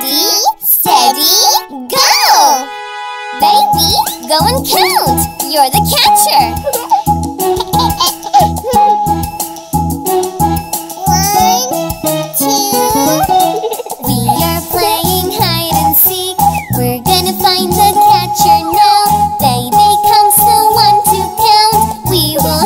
Steady, steady, go! Baby, go and count! You're the catcher! One, two... We are playing hide and seek. We're gonna find the catcher now. Baby comes the one to count. We will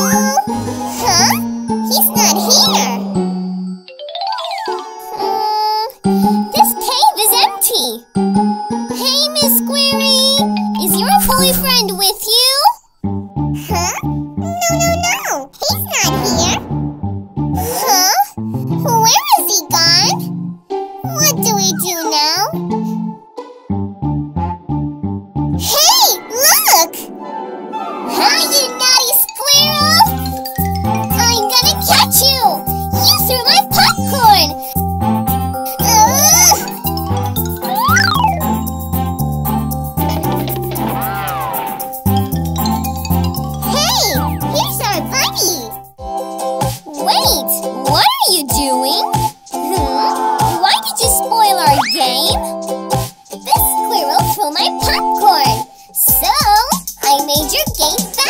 Huh? He's not here! Hmm, this cave is empty! Hey, Miss Squirry! Is your boyfriend with you? Hey,